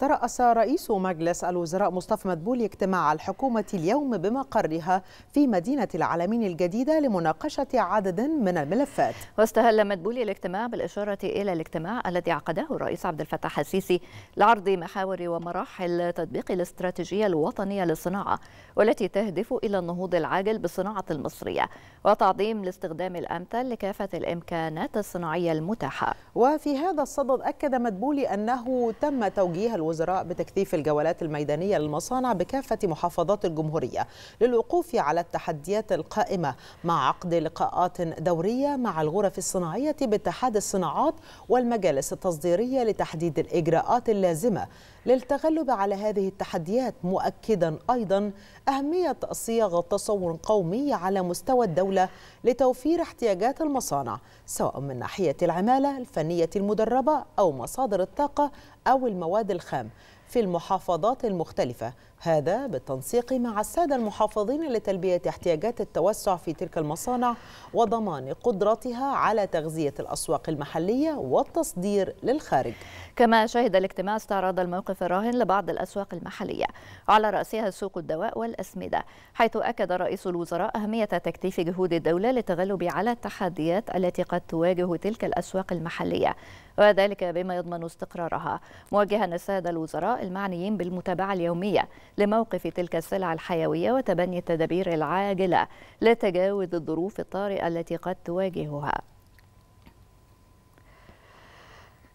ترأس رئيس مجلس الوزراء مصطفى مدبولي اجتماع الحكومة اليوم بمقرها في مدينة العالمين الجديدة لمناقشة عدد من الملفات. واستهل مدبولي الاجتماع بالإشارة إلى الاجتماع الذي عقده الرئيس عبد الفتاح السيسي لعرض محاور ومراحل تطبيق الاستراتيجية الوطنية للصناعة والتي تهدف إلى النهوض العاجل بالصناعة المصرية وتعظيم الاستخدام الأمثل لكافة الإمكانات الصناعية المتاحة. وفي هذا الصدد أكد مدبولي أنه تم توجيه الوزراء بتكثيف الجولات الميدانية للمصانع بكافة محافظات الجمهورية للوقوف على التحديات القائمة مع عقد لقاءات دورية مع الغرف الصناعية باتحاد الصناعات والمجالس التصديرية لتحديد الإجراءات اللازمة للتغلب على هذه التحديات مؤكدا أيضا أهمية صياغة تصور قومي على مستوى الدولة لتوفير احتياجات المصانع سواء من ناحية العمالة الفنية المدربة أو مصادر الطاقة أو المواد الخام. them. في المحافظات المختلفة. هذا بالتنسيق مع السادة المحافظين لتلبية احتياجات التوسع في تلك المصانع وضمان قدرتها على تغذية الأسواق المحلية والتصدير للخارج. كما شهد الاجتماع استعراض الموقف الراهن لبعض الأسواق المحلية على رأسها سوق الدواء والأسمدة حيث أكد رئيس الوزراء أهمية تكثيف جهود الدولة للتغلب على التحديات التي قد تواجه تلك الأسواق المحلية وذلك بما يضمن استقرارها. موجها السادة المعنيين بالمتابعة اليومية لموقف تلك السلع الحيوية وتبني التدابير العاجلة لتجاوز الظروف الطارئة التي قد تواجهها.